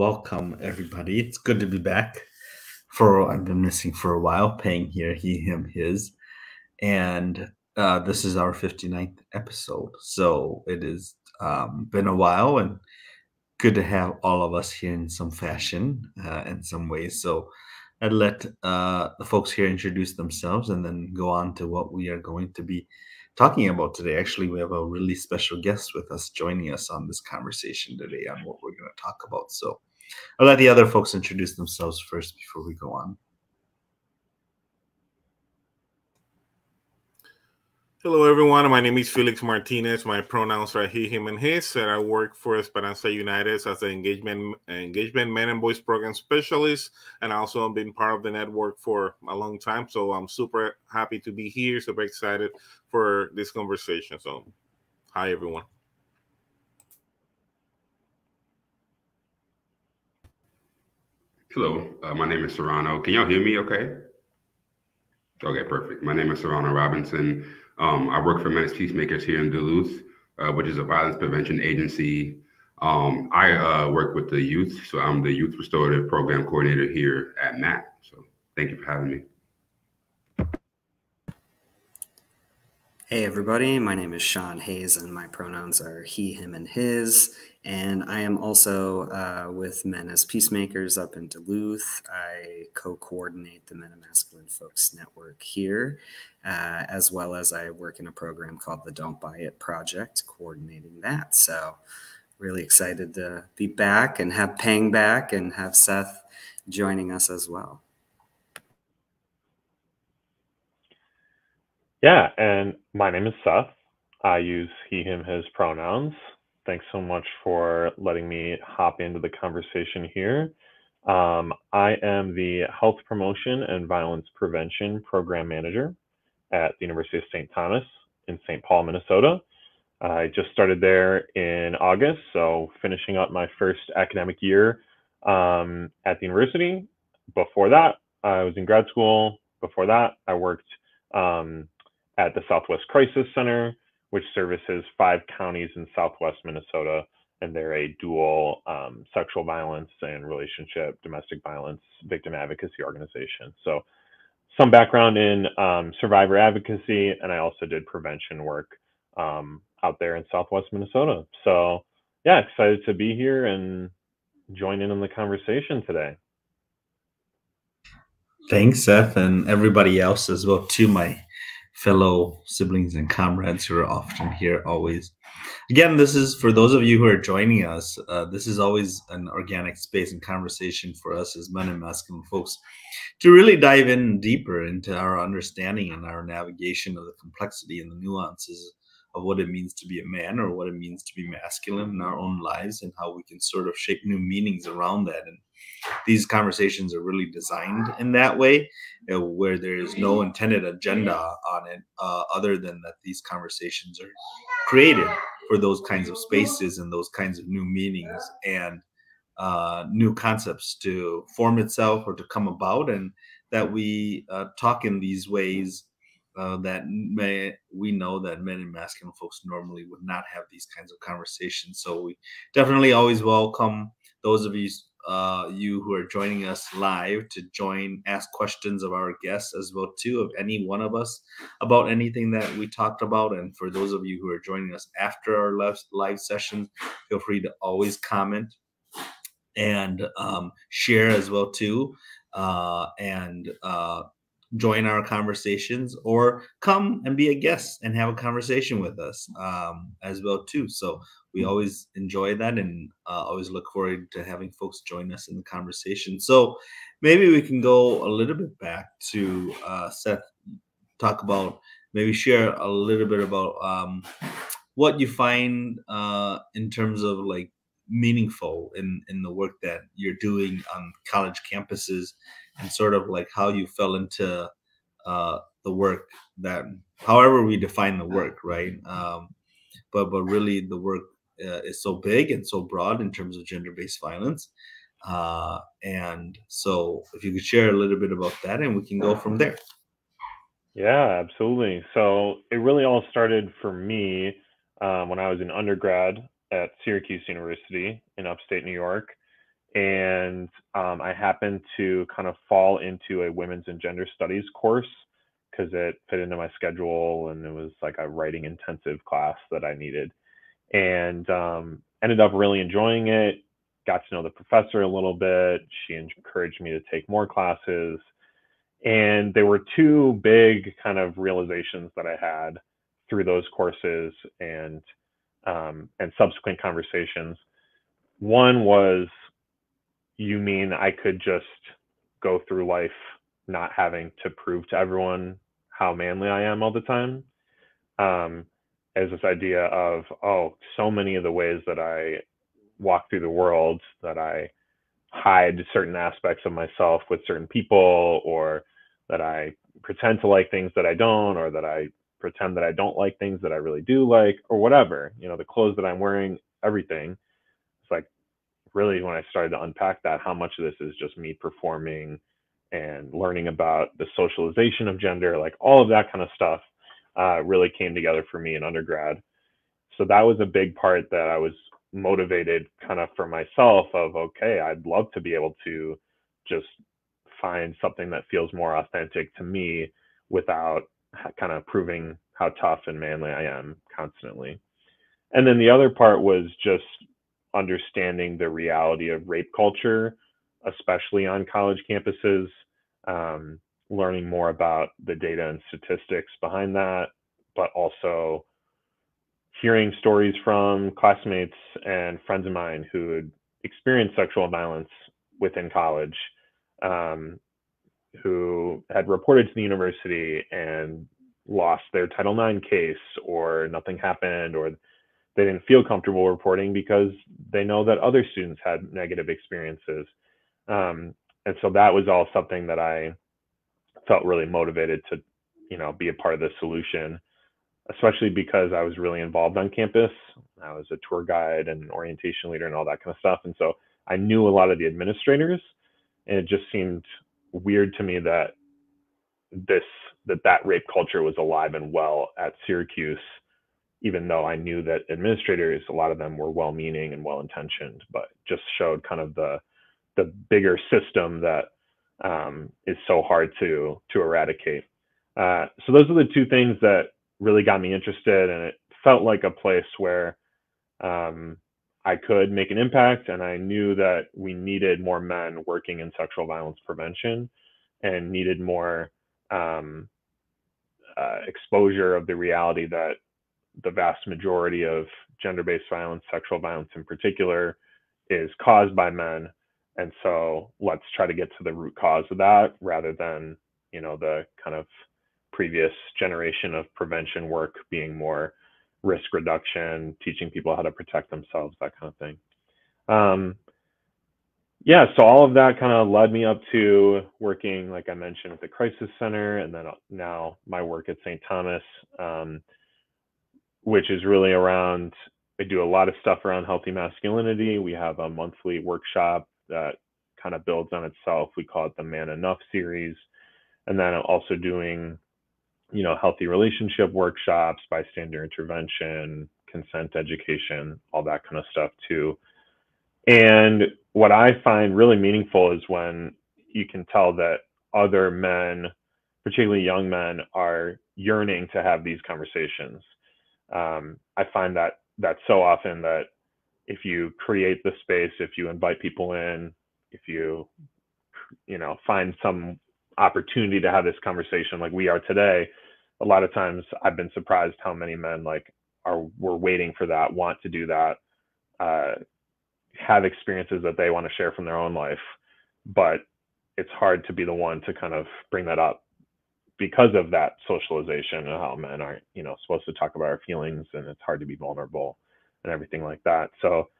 Welcome everybody. It's good to be back. For I've been missing for a while, Pheng here, he, him, his, and uh, this is our 59th episode. So it has um, been a while, and good to have all of us here in some fashion, uh, in some ways. So I'd let uh, the folks here introduce themselves, and then go on to what we are going to be talking about today. Actually, we have a really special guest with us joining us on this conversation today on what we're going to talk about. So I'll let the other folks introduce themselves first before we go on. Hello, everyone. My name is Felix Martinez. My pronouns are he, him, and his. And I work for Esperanza United as the engagement engagement men and boys program specialist, and also I've been part of the network for a long time. So I'm super happy to be here. Super excited for this conversation. So, hi, everyone. Hello, uh, my name is Serrano. Can y'all hear me? Okay. Okay, perfect. My name is Serrano Robinson. Um, I work for Men as Peacemakers here in Duluth, uh, which is a violence prevention agency. Um, I uh, work with the youth, so I'm the Youth Restorative Program Coordinator here at MAT. So thank you for having me. Hey, everybody. My name is Sean Hayes, and my pronouns are he, him, and his. And I am also uh, with Men as Peacemakers up in Duluth. I co coordinate the Men and Masculine Folks Network here, uh, as well as I work in a program called the Don't Buy It Project, coordinating that. So, really excited to be back and have Pheng back and have Seth joining us as well. Yeah, and my name is Seth. I use he, him, his pronouns. Thanks so much for letting me hop into the conversation here. Um, I am the Health Promotion and Violence Prevention Program Manager at the University of St. Thomas in St. Paul, Minnesota. I just started there in August, so finishing up my first academic year um, at the university. Before that, I was in grad school. Before that, I worked um, at the Southwest Crisis Center, which services five counties in Southwest Minnesota. And they're a dual um, sexual violence and relationship domestic violence victim advocacy organization. So, some background in um, survivor advocacy, and I also did prevention work um, out there in Southwest Minnesota. So, yeah, excited to be here and join in on the conversation today. Thanks, Seth, and everybody else as well. To my fellow siblings and comrades who are often here always. Again, this is for those of you who are joining us. Uh, this is always an organic space and conversation for us as men and masculine folks to really dive in deeper into our understanding and our navigation of the complexity and the nuances of what it means to be a man or what it means to be masculine in our own lives and how we can sort of shape new meanings around that. And these conversations are really designed in that way, know, where there is no intended agenda on it uh, other than that these conversations are created for those kinds of spaces and those kinds of new meanings and uh, new concepts to form itself or to come about, and that we uh, talk in these ways uh, that may, we know that men and masculine folks normally would not have these kinds of conversations. So we definitely always welcome those of you uh, you who are joining us live to join, ask questions of our guests as well too of any one of us about anything that we talked about. And for those of you who are joining us after our live, live sessions, feel free to always comment and um, share as well too. Uh, and uh, join our conversations or come and be a guest and have a conversation with us um, as well too. So we always enjoy that and uh, always look forward to having folks join us in the conversation. So maybe we can go a little bit back to uh, seth talk about maybe share a little bit about um, what you find uh, in terms of like meaningful in in the work that you're doing on college campuses and sort of like how you fell into uh, the work that however we define the work right? Um, but but really the work uh, is so big and so broad in terms of gender-based violence. Uh, and so if you could share a little bit about that and we can go from there. Yeah absolutely. So it really all started for me um, when i was an undergrad at syracuse university in upstate new york and um, I happened to kind of fall into a women's and gender studies course because it fit into my schedule and it was like a writing intensive class that I needed, and um, ended up really enjoying it. Got to know the professor a little bit. She encouraged me to take more classes. And there were two big kind of realizations that I had through those courses and um, and subsequent conversations. One was, you mean I could just go through life not having to prove to everyone how manly I am all the time? Um, as this idea of, oh, so many of the ways that I walk through the world that I hide certain aspects of myself with certain people or that I pretend to like things that I don't or that I pretend that I don't like things that I really do like or whatever. You know, the clothes that I'm wearing, everything. Really when I started to unpack that, how much of this is just me performing and learning about the socialization of gender, like all of that kind of stuff uh, really came together for me in undergrad. So that was a big part that I was motivated kind of for myself of, okay, I'd love to be able to just find something that feels more authentic to me without kind of proving how tough and manly I am constantly. And then the other part was just understanding the reality of rape culture, especially on college campuses, um, learning more about the data and statistics behind that, but also hearing stories from classmates and friends of mine who had experienced sexual violence within college um, who had reported to the university and lost their Title IX case, or nothing happened, or they didn't feel comfortable reporting because they know that other students had negative experiences. Um, and so that was all something that I felt really motivated to, you know, be a part of the solution, especially because I was really involved on campus. I was a tour guide and orientation leader and all that kind of stuff. And so I knew a lot of the administrators and it just seemed weird to me that this that that rape culture was alive and well at Syracuse, even though I knew that administrators, a lot of them were well-meaning and well-intentioned, but just showed kind of the the bigger system that um, is so hard to to eradicate. Uh, so those are the two things that really got me interested, and it felt like a place where um, I could make an impact, and I knew that we needed more men working in sexual violence prevention, and needed more um, uh, exposure of the reality that the vast majority of gender-based violence, sexual violence in particular, is caused by men. And so let's try to get to the root cause of that rather than, you know, the kind of previous generation of prevention work being more risk reduction, teaching people how to protect themselves, that kind of thing. Um, yeah, so all of that kind of led me up to working, like I mentioned, at the Crisis Center, and then uh, now my work at St. Thomas, um, which is really around. I do a lot of stuff around healthy masculinity. We have a monthly workshop that kind of builds on itself. We call it the Man Enough series, and then I'm also doing you know, healthy relationship workshops, bystander intervention, consent education, all that kind of stuff too. And what I find really meaningful is when you can tell that other men, particularly young men, are yearning to have these conversations. Um, I find that that so often that if you create the space, if you invite people in, if you you know find some opportunity to have this conversation like we are today, a lot of times I've been surprised how many men like are were waiting for that, want to do that, uh, have experiences that they want to share from their own life, but it's hard to be the one to kind of bring that up because of that socialization and how men aren't, you know, supposed to talk about our feelings and it's hard to be vulnerable and everything like that. So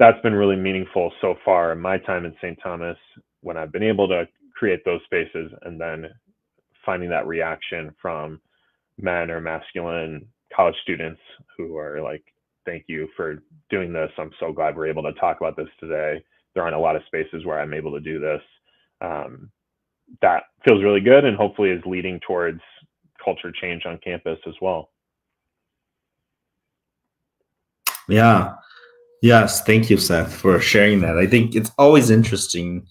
that's been really meaningful so far in my time in St. Thomas when I've been able to create those spaces and then finding that reaction from men or masculine college students who are like, thank you for doing this. I'm so glad we're able to talk about this today. There aren't a lot of spaces where I'm able to do this. Um, that feels really good and hopefully is leading towards culture change on campus as well. Yeah. Yes, thank you, Seth, for sharing that. I think it's always interesting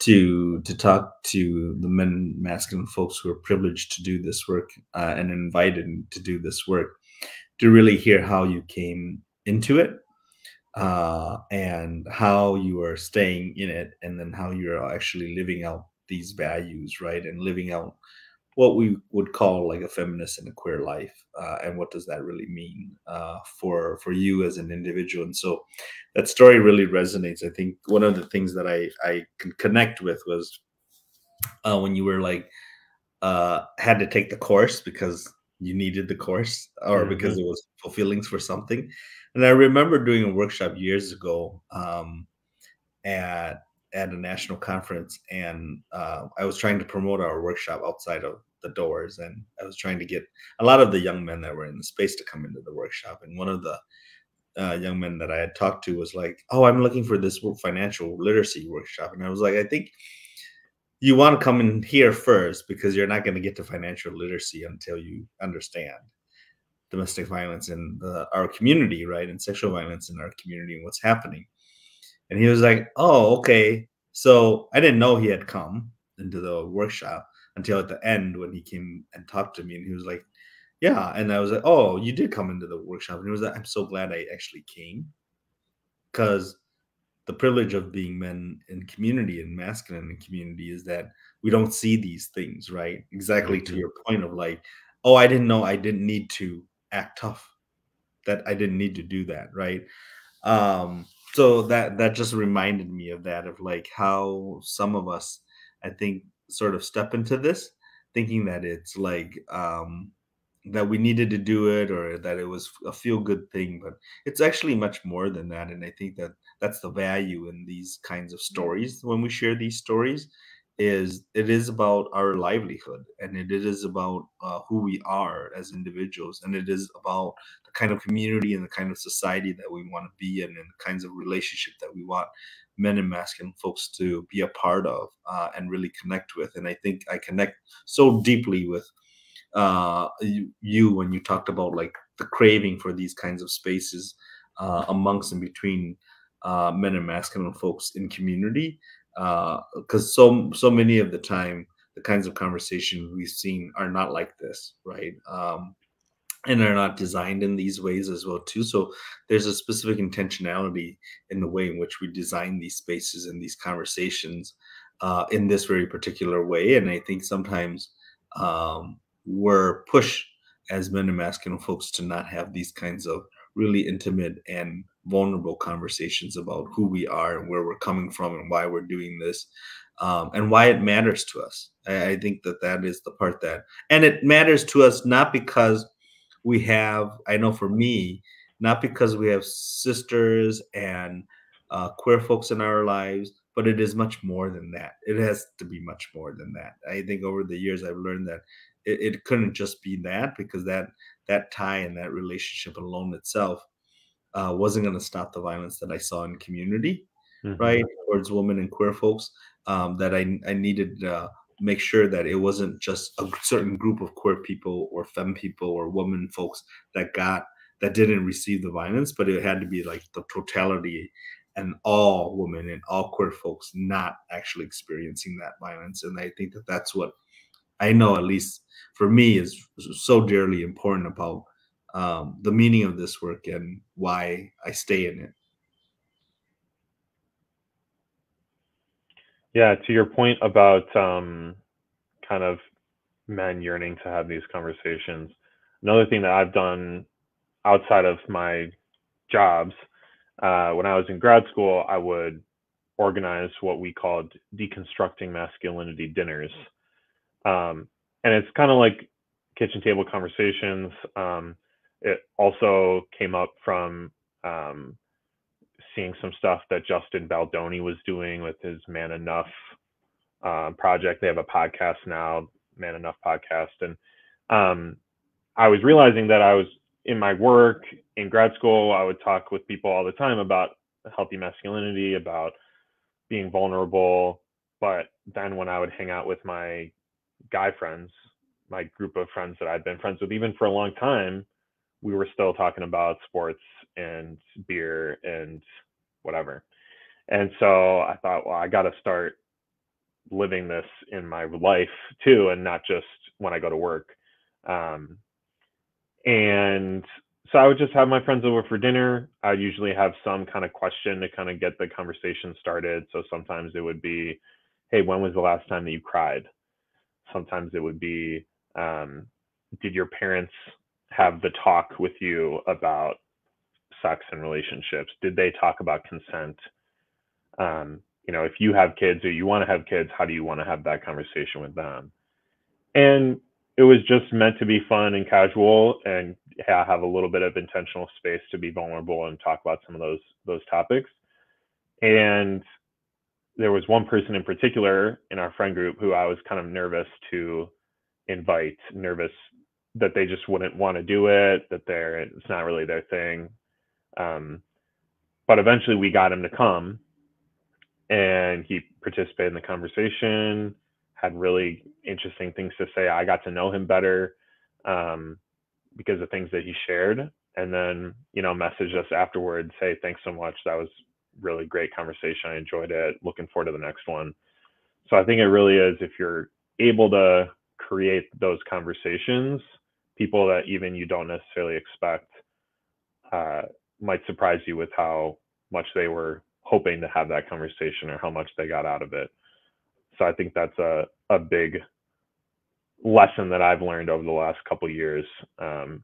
to to talk to the men, masculine folks who are privileged to do this work uh, and invited to do this work, to really hear how you came into it uh, and how you are staying in it, and then how you're actually living out these values, right, and living out what we would call like a feminist and a queer life uh, and what does that really mean uh, for for you as an individual? And so that story really resonates. I think one of the things that i i can connect with was uh, when you were like uh, had to take the course because you needed the course or mm-hmm. because it was fulfilling for something. And i remember doing a workshop years ago um, at at a national conference and uh, I was trying to promote our workshop outside of the doors and I was trying to get a lot of the young men that were in the space to come into the workshop and one of the uh, young men that I had talked to was like, "Oh, I'm looking for this financial literacy workshop," and I was like, "I think you want to come in here first because you're not going to get to financial literacy until you understand domestic violence in the, our community, right, and sexual violence in our community and what's happening." And he was like, "Oh, okay." So I didn't know he had come into the workshop until at the end when he came and talked to me, and he was like, "Yeah," and I was like, "Oh, you did come into the workshop," and he was like, "I'm so glad I actually came," because the privilege of being men in community and masculine in community is that we don't see these things, right? Exactly mm-hmm. to your point of like, "Oh, I didn't know I didn't need to act tough." That I didn't need to do that, right? Um, so that that just reminded me of that of like how some of us i think sort of step into this thinking that it's like um that we needed to do it or that it was a feel good thing but it's actually much more than that and i think that that's the value in these kinds of stories when we share these stories is it is about our livelihood and it is about uh, who we are as individuals and it is about kind of community and the kind of society that we want to be in and the kinds of relationship that we want men and masculine folks to be a part of uh, and really connect with. And i think i connect so deeply with uh, you, when you talked about like the craving for these kinds of spaces uh, amongst and between uh, men and masculine folks in community because uh, so so many of the time the kinds of conversations we've seen are not like this right? Um, and are not designed in these ways as well too so there's a specific intentionality in the way in which we design these spaces and these conversations uh, in this very particular way and i think sometimes um, we're pushed as men and masculine folks to not have these kinds of really intimate and vulnerable conversations about who we are and where we're coming from and why we're doing this um, and why it matters to us. I, I, think that that is the part that, and it matters to us not because we have, I know for me, not because we have sisters and uh, queer folks in our lives, but it is much more than that. It has to be much more than that. I think over the years I've learned that it, it couldn't just be that because that that tie and that relationship alone itself uh, wasn't going to stop the violence that I saw in community, mm-hmm. right, towards women and queer folks. Um, that I I needed to make sure that it wasn't just a certain group of queer people or femme people or women folks that got that didn't receive the violence, but it had to be like the totality and all women and all queer folks not actually experiencing that violence. And I think that that's what I know, at least for me, is so dearly important about um, the meaning of this work and why I stay in it. Yeah, to your point about um, kind of men yearning to have these conversations, another thing that I've done outside of my jobs, uh, when I was in grad school, I would organize what we called deconstructing masculinity dinners. Um, and it's kind of like kitchen table conversations. Um, it also came up from um, seeing some stuff that Justin Baldoni was doing with his Man Enough uh, project. They have a podcast now, Man Enough podcast, and um, I was realizing that I was in my work in grad school. I would talk with people all the time about healthy masculinity, about being vulnerable. But then when I would hang out with my guy friends, my group of friends that I'd been friends with even for a long time, we were still talking about sports and beer and whatever. And so I thought, well, I got to start living this in my life too, and not just when I go to work. Um, and so I would just have my friends over for dinner. I'd usually have some kind of question to kind of get the conversation started. So sometimes it would be, hey, when was the last time that you cried? Sometimes it would be, um, did your parents have the talk with you about sex and relationships? Did they talk about consent? Um, you know, if you have kids or you want to have kids, how do you want to have that conversation with them? And it was just meant to be fun and casual and have a little bit of intentional space to be vulnerable and talk about some of those those topics. And there was one person in particular in our friend group who I was kind of nervous to invite, nervous that they just wouldn't want to do it, that they're it's not really their thing. Um, but eventually we got him to come and he participated in the conversation, had really interesting things to say. I got to know him better um, because of things that he shared. And then, you know, messaged us afterwards, hey, thanks so much. That was really great conversation. I enjoyed it. Looking forward to the next one. So I think it really is if you're able to create those conversations, people that even you don't necessarily expect uh, might surprise you with how much they were hoping to have that conversation or how much they got out of it. So I think that's a, a big lesson that I've learned over the last couple years um,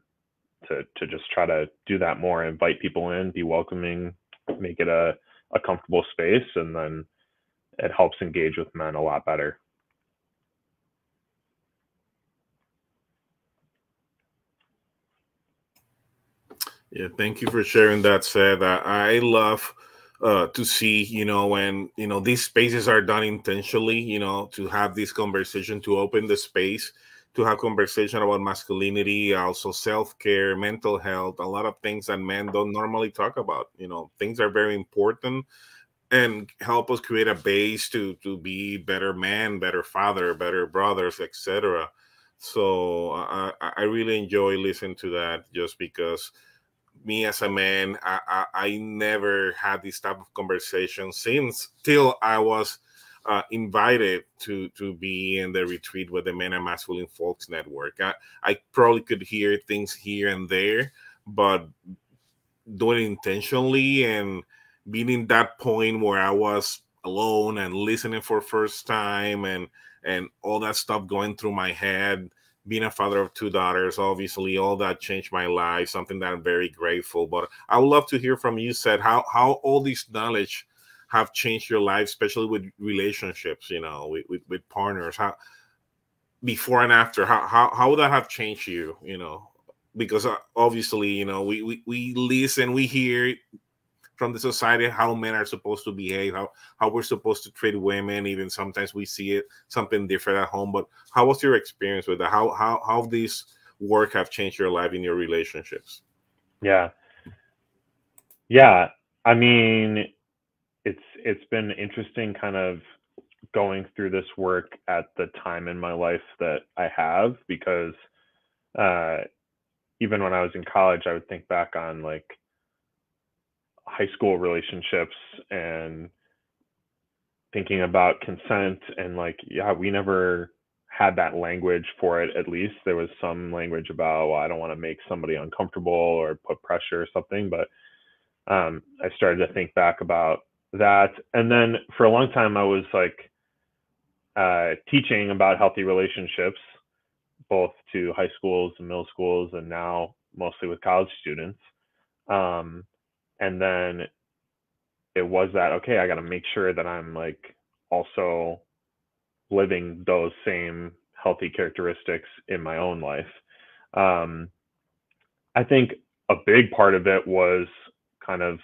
to, to just try to do that more, invite people in, be welcoming, make it a, a comfortable space, and then it helps engage with men a lot better. Yeah, thank you for sharing that. Seth I love uh, to see, you know, when you know these spaces are done intentionally, you know, to have this conversation, to open the space, to have conversation about masculinity, also self care, mental health, a lot of things that men don't normally talk about. You know, things are very important and help us create a base to to be better man, better father, better brothers, etc. So I, I really enjoy listening to that just because me as a man, I, I, I, never had this type of conversation since till I was uh, invited to to be in the retreat with the Men and Masculine Folks Network. I, I probably could hear things here and there, but doing intentionally and being in that point where I was alone and listening for first time and and all that stuff going through my head being a father of two daughters, obviously, all that changed my life. Something that I'm very grateful. But I would love to hear from you, Seth how how all this knowledge have changed your life, especially with relationships, you know, with, with, with partners. How before and after, how, how how would that have changed you, you know? Because uh, obviously, you know, we, we we listen, we hear from the society how men are supposed to behave how how we're supposed to treat women even sometimes we see it something different at home but how was your experience with that? How how how these work have changed your life in your relationships? Yeah. Yeah i mean it's it's been interesting kind of going through this work at the time in my life that i have because uh even when i was in college i would think back on like high school relationships and thinking about consent and like yeah we never had that language for it at least. There was some language about well i don't want to make somebody uncomfortable or put pressure or something but um, i started to think back about that. And then for a long time i was like uh, teaching about healthy relationships both to high schools and middle schools and now mostly with college students. Um, and then it was that okay i got to make sure that i'm like also living those same healthy characteristics in my own life. Um, i think a big part of it was kind of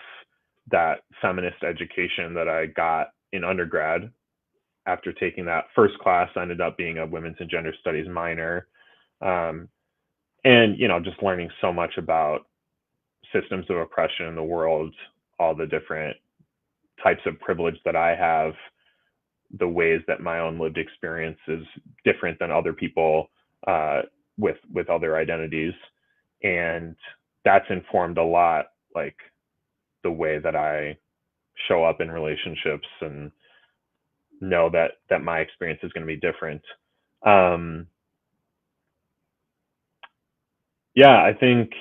that feminist education that i got in undergrad. After taking that first class I ended up being a women's and gender studies minor um, and you know just learning so much about systems of oppression in the world, all the different types of privilege that I have, the ways that my own lived experience is different than other people uh, with with other identities, and that's informed a lot like the way that I show up in relationships and know that that my experience is going to be different. Um, yeah, I think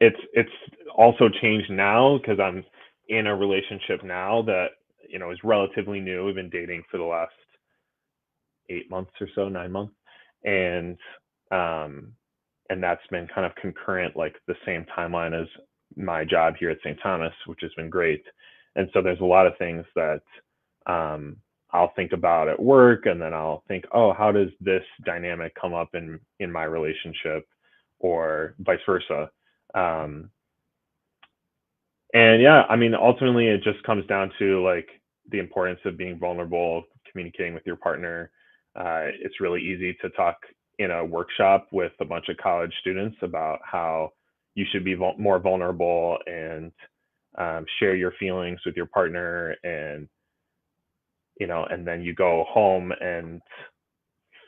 it's it's also changed now because I'm in a relationship now that you know is relatively new. We've been dating for the last eight months or so, nine months, and um, and that's been kind of concurrent, like the same timeline as my job here at St. Thomas, which has been great. And so there's a lot of things that um, I'll think about at work, and then I'll think, oh, how does this dynamic come up in in my relationship, or vice versa. Um, and yeah, I mean, ultimately, it just comes down to like the importance of being vulnerable, communicating with your partner. Uh, it's really easy to talk in a workshop with a bunch of college students about how you should be vul- more vulnerable and um, share your feelings with your partner and you know and then you go home and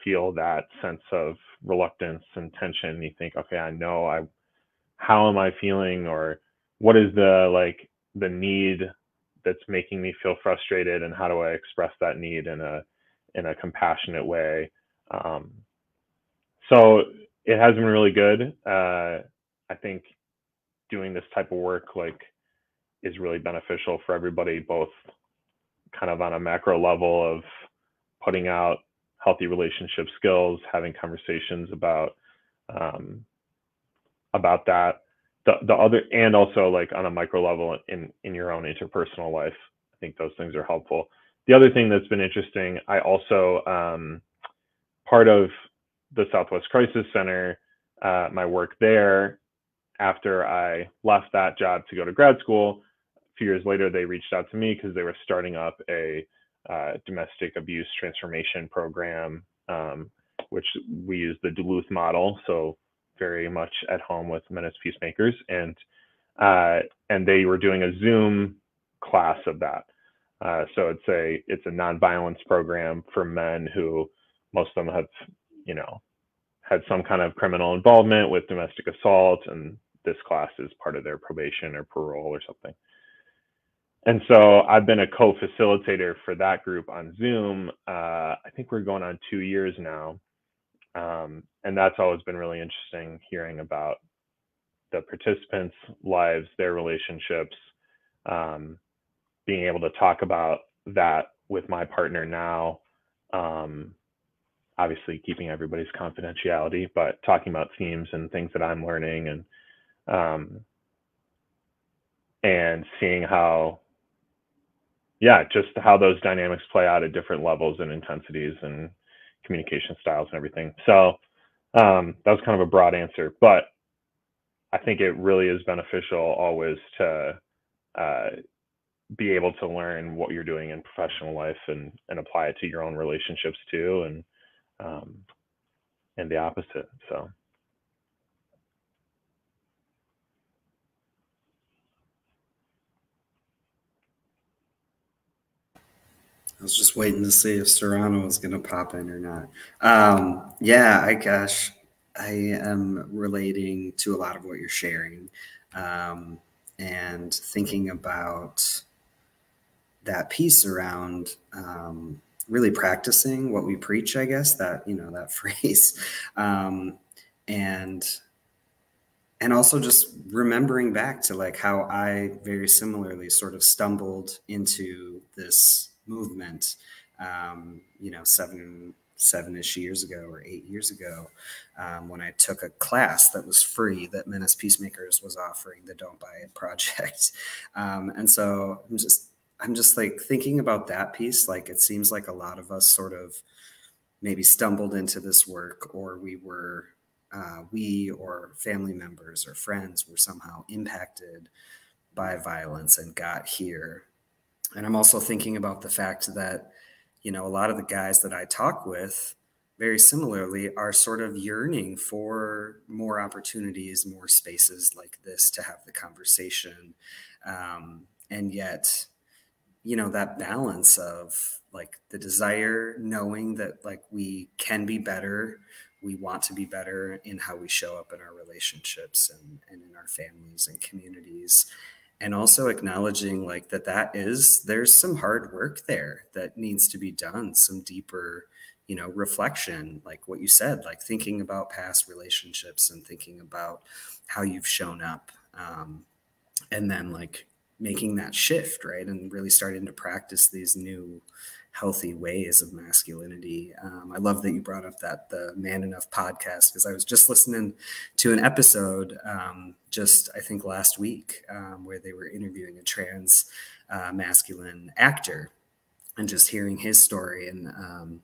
feel that sense of reluctance and tension you think okay i know i how am i feeling or what is the like the need that's making me feel frustrated and how do i express that need in a in a compassionate way? Um, so it has been really good. Uh, i think doing this type of work like is really beneficial for everybody both kind of on a macro level of putting out healthy relationship skills having conversations about um, about that. The, the other and also like on a micro level in in your own interpersonal life i think those things are helpful. The other thing that's been interesting i also um, part of the southwest crisis center uh, my work there after i left that job to go to grad school a few years later they reached out to me because they were starting up a uh, domestic abuse transformation program um, which we use the duluth model. So very much at home with Men as Peacemakers, and uh, and they were doing a Zoom class of that. Uh, so it's a it's a nonviolence program for men who most of them have you know had some kind of criminal involvement with domestic assault, and this class is part of their probation or parole or something. And so I've been a co-facilitator for that group on Zoom. Uh, I think we're going on two years now. Um, and that's always been really interesting hearing about the participants' lives, their relationships, um, being able to talk about that with my partner now. Um, obviously, keeping everybody's confidentiality, but talking about themes and things that I'm learning and um, and seeing how, yeah, just how those dynamics play out at different levels and intensities and communication styles and everything. So um, that was kind of a broad answer, but I think it really is beneficial always to uh, be able to learn what you're doing in professional life and and apply it to your own relationships too, and um, and the opposite. So. I was just waiting to see if Serrano was going to pop in or not. Um, yeah, I gosh, I am relating to a lot of what you're sharing um, and thinking about that piece around um, really practicing what we preach, I guess, that, you know, that phrase. Um, and and also just remembering back to like how I very similarly sort of stumbled into this movement, um, you know, seven seven-ish years ago or eight years ago um, when I took a class that was free that Men as Peacemakers was offering the Don't Buy It project. Um, and so I'm just I'm just like thinking about that piece. Like it seems like a lot of us sort of maybe stumbled into this work or we were uh, we or family members or friends were somehow impacted by violence and got here and I'm also thinking about the fact that, you know, a lot of the guys that I talk with very similarly are sort of yearning for more opportunities, more spaces like this to have the conversation. Um, and yet, you know, that balance of like the desire, knowing that like we can be better, we want to be better in how we show up in our relationships and, and in our families and communities and also acknowledging like that that is there's some hard work there that needs to be done some deeper you know reflection like what you said like thinking about past relationships and thinking about how you've shown up um, and then like making that shift right and really starting to practice these new healthy ways of masculinity. Um, I love that you brought up that the Man Enough podcast because I was just listening to an episode um, just I think last week um, where they were interviewing a trans uh, masculine actor and just hearing his story and um,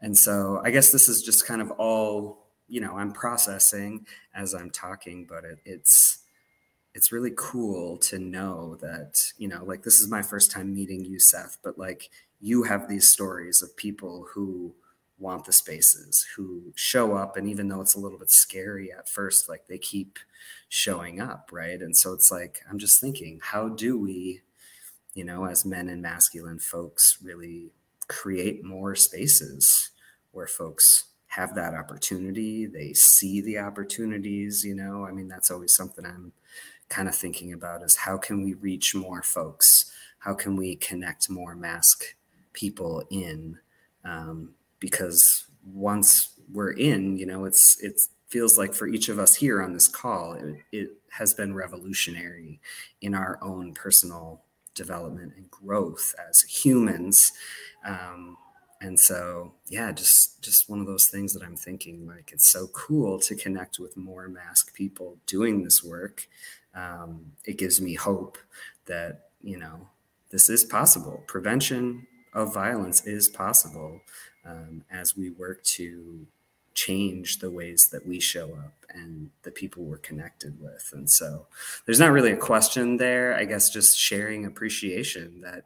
and so I guess this is just kind of all you know I'm processing as I'm talking, but it, it's it's really cool to know that you know like this is my first time meeting you seth but like you have these stories of people who want the spaces who show up and even though it's a little bit scary at first like they keep showing up right and so it's like i'm just thinking how do we you know as men and masculine folks really create more spaces where folks have that opportunity they see the opportunities you know i mean that's always something i'm kind of thinking about is how can we reach more folks? How can we connect more masc people in? Um, because once we're in, you know, it's it feels like for each of us here on this call, it, it has been revolutionary in our own personal development and growth as humans. Um, and so yeah just just one of those things that i'm thinking like it's so cool to connect with more masc people doing this work um, it gives me hope that you know this is possible. Prevention of violence is possible um, as we work to change the ways that we show up and the people we're connected with. And so there's not really a question there. I guess just sharing appreciation that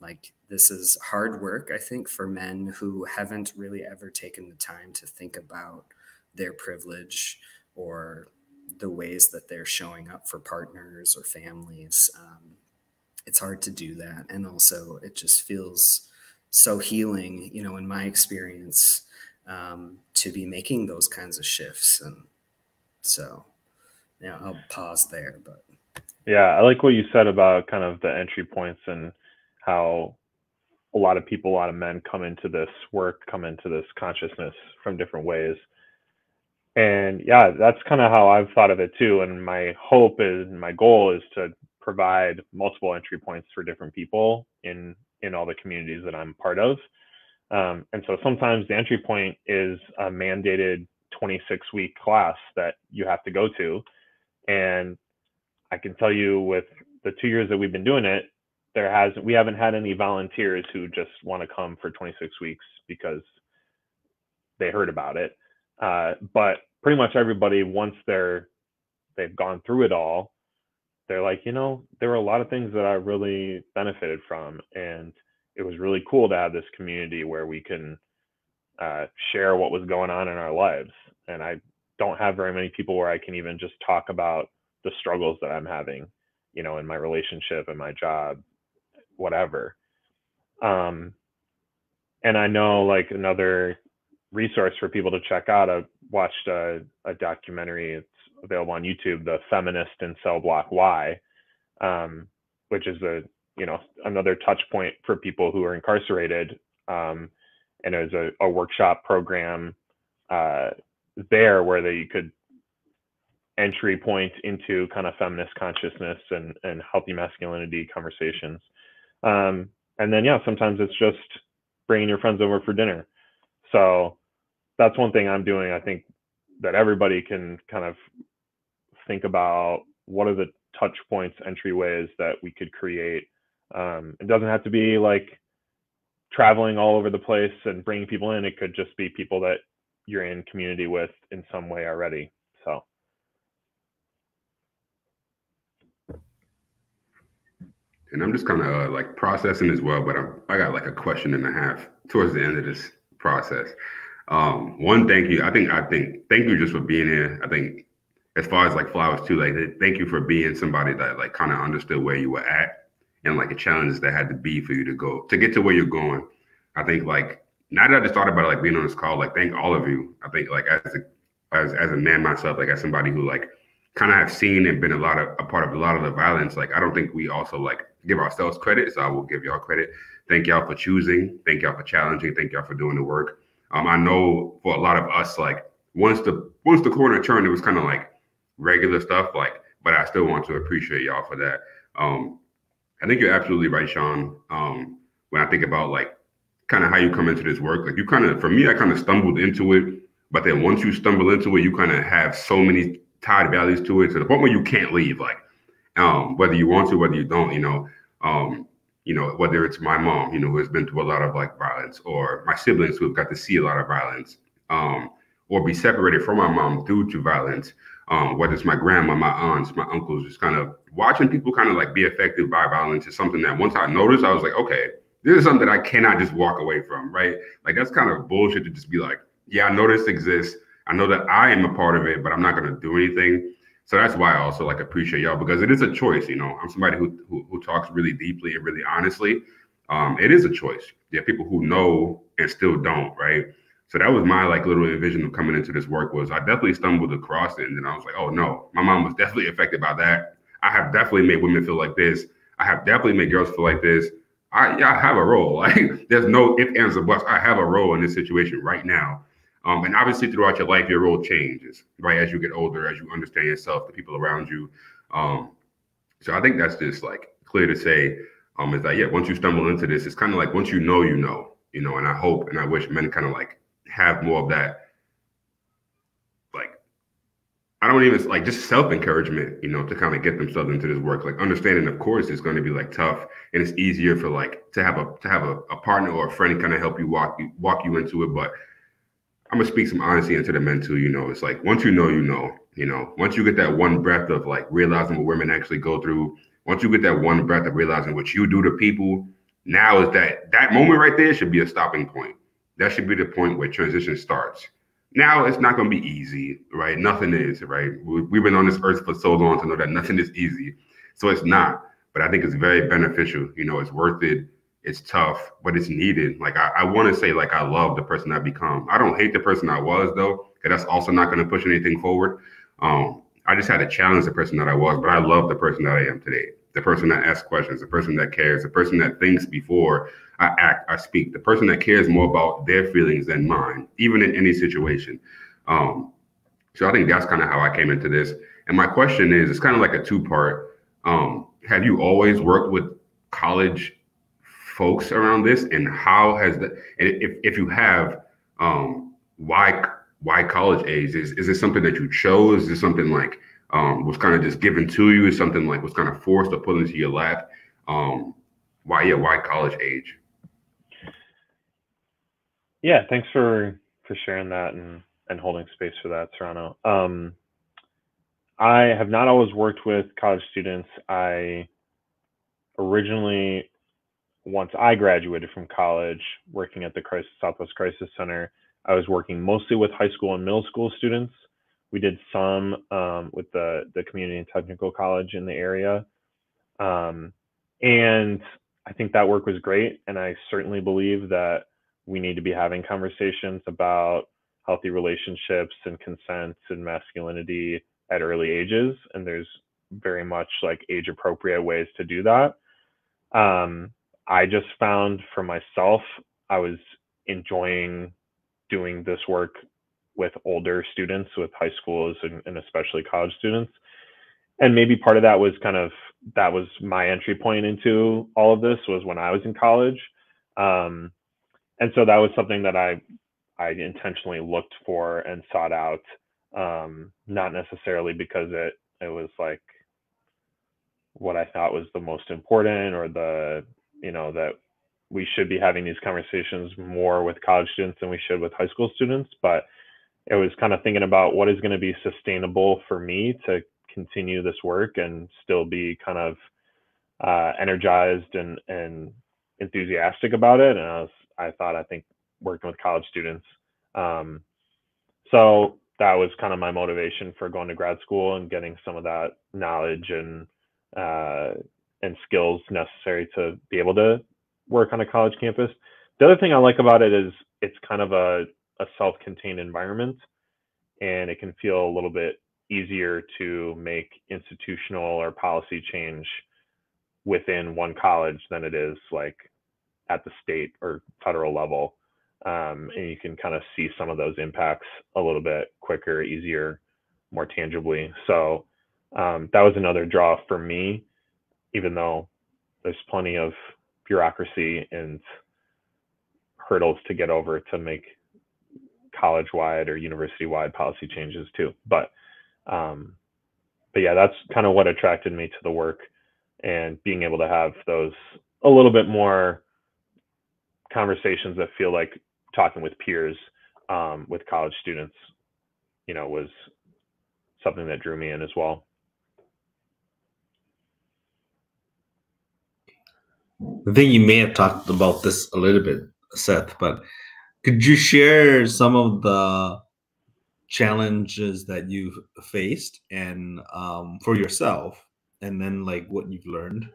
like this is hard work, I think, for men who haven't really ever taken the time to think about their privilege or the ways that they're showing up for partners or families. Um, it's hard to do that. And also, it just feels so healing, you know, in my experience, um, to be making those kinds of shifts. And so, yeah, I'll pause there. But yeah, I like what you said about kind of the entry points and how a lot of people, a lot of men come into this work, come into this consciousness from different ways and yeah that's kind of how i've thought of it too and my hope is my goal is to provide multiple entry points for different people in in all the communities that i'm part of. Um, and so sometimes the entry point is a mandated 26 week class that you have to go to. And i can tell you with the two years that we've been doing it there has we haven't had any volunteers who just want to come for 26 weeks because they heard about it. Uh, but pretty much everybody, once they're they've gone through it all, they're like, you know, there were a lot of things that I really benefited from, and it was really cool to have this community where we can uh, share what was going on in our lives. And I don't have very many people where I can even just talk about the struggles that I'm having, you know, in my relationship and my job, whatever. Um, and I know like another resource for people to check out. I watched a, a documentary. It's available on YouTube, "The Feminist and Cell Block Y," um, which is a you know another touch point for people who are incarcerated. Um, and it was a, a workshop program uh, there where they could entry point into kind of feminist consciousness and, and healthy masculinity conversations. Um, and then, yeah, sometimes it's just bringing your friends over for dinner. So that's one thing I'm doing. I think that everybody can kind of think about what are the touch points, entryways that we could create. Um, it doesn't have to be like traveling all over the place and bringing people in. It could just be people that you're in community with in some way already. So. And I'm just kind of uh, like processing as well, but I'm, I got like a question and a half towards the end of this process. Um, one, thank you. I think I think thank you just for being here. I think as far as like flowers too, like thank you for being somebody that like kind of understood where you were at and like the challenges that had to be for you to go to get to where you're going. I think like now that I just thought about it, like being on this call, like thank all of you. I think like as a as as a man myself, like as somebody who like kind of have seen and been a lot of a part of a lot of the violence. Like I don't think we also like give ourselves credit, so I will give y'all credit. Thank y'all for choosing. Thank y'all for challenging. Thank y'all for doing the work. Um, I know for a lot of us, like once the once the corner turned, it was kind of like regular stuff. Like, but I still want to appreciate y'all for that. Um, I think you're absolutely right, Sean. Um, when I think about like kind of how you come into this work, like you kind of, for me, I kind of stumbled into it. But then once you stumble into it, you kind of have so many tied values to it to the point where you can't leave. Like, um, whether you want to, whether you don't, you know, um, you know, whether it's my mom, you know, who has been through a lot of like violence, or my siblings who have got to see a lot of violence, um, or be separated from my mom due to violence, um, whether it's my grandma, my aunts, my uncles, just kind of watching people kind of like be affected by violence is something that once I noticed, I was like, okay, this is something that I cannot just walk away from, right? Like that's kind of bullshit to just be like, yeah, I know this exists. I know that I am a part of it, but I'm not going to do anything. So that's why I also like appreciate y'all because it is a choice. You know, I'm somebody who who, who talks really deeply and really honestly. Um, it is a choice. There are people who know and still don't, right? So that was my like little vision of coming into this work was I definitely stumbled across it and then I was like, oh no, my mom was definitely affected by that. I have definitely made women feel like this. I have definitely made girls feel like this. I, I have a role. Like there's no if ands or buts. I have a role in this situation right now. Um, and obviously, throughout your life, your role changes, right? As you get older, as you understand yourself, the people around you. Um, so I think that's just like clear to say. Um, is that yeah? Once you stumble into this, it's kind of like once you know, you know, you know. And I hope and I wish men kind of like have more of that. Like, I don't even like just self encouragement, you know, to kind of get themselves into this work. Like understanding, of course, it's going to be like tough, and it's easier for like to have a to have a, a partner or a friend kind of help you walk you walk you into it, but I'm gonna speak some honesty into the men too. You know, it's like once you know, you know. You know, once you get that one breath of like realizing what women actually go through, once you get that one breath of realizing what you do to people, now is that that moment right there should be a stopping point. That should be the point where transition starts. Now it's not gonna be easy, right? Nothing is, right? We've been on this earth for so long to know that nothing is easy, so it's not. But I think it's very beneficial. You know, it's worth it it's tough, but it's needed. Like I, I want to say, like I love the person I become. I don't hate the person I was though, because that's also not going to push anything forward. Um, I just had to challenge the person that I was, but I love the person that I am today. The person that asks questions, the person that cares, the person that thinks before I act, I speak, the person that cares more about their feelings than mine, even in any situation. Um, so I think that's kind of how I came into this. And my question is, it's kind of like a two part. Um, have you always worked with college folks around this, and how has the and if if you have, um, why why college age? Is is this something that you chose? Is this something like um, was kind of just given to you? Is something like was kind of forced or put into your lap? Um, why yeah? Why college age? Yeah, thanks for for sharing that and and holding space for that, Serrano. Um, I have not always worked with college students. I originally once I graduated from college, working at the Crisis, Southwest Crisis Center, I was working mostly with high school and middle school students. We did some um, with the the community and technical college in the area, um, and I think that work was great. And I certainly believe that we need to be having conversations about healthy relationships and consent and masculinity at early ages. And there's very much like age appropriate ways to do that. Um, I just found for myself, I was enjoying doing this work with older students, with high schools and, and, especially college students. And maybe part of that was kind of that was my entry point into all of this was when I was in college. Um, and so that was something that I I intentionally looked for and sought out, um, not necessarily because it it was like what I thought was the most important or the you know that we should be having these conversations more with college students than we should with high school students but it was kind of thinking about what is going to be sustainable for me to continue this work and still be kind of uh, energized and and enthusiastic about it. And I was I thought I think working with college students um, so that was kind of my motivation for going to grad school and getting some of that knowledge and uh, and skills necessary to be able to work on a college campus. the other thing I like about it is it's kind of a, a self-contained environment and it can feel a little bit easier to make institutional or policy change within one college than it is like at the state or federal level. Um, and you can kind of see some of those impacts a little bit quicker, easier, more tangibly. So um, that was another draw for me, even though there's plenty of bureaucracy and hurdles to get over to make college wide or university wide policy changes too. But um, but yeah, that's kind of what attracted me to the work and being able to have those a little bit more conversations that feel like talking with peers um, with college students, you know, was something that drew me in as well. I think you may have talked about this a little bit, Seth, but could you share some of the challenges that you've faced and um, for yourself, and then like what you've learned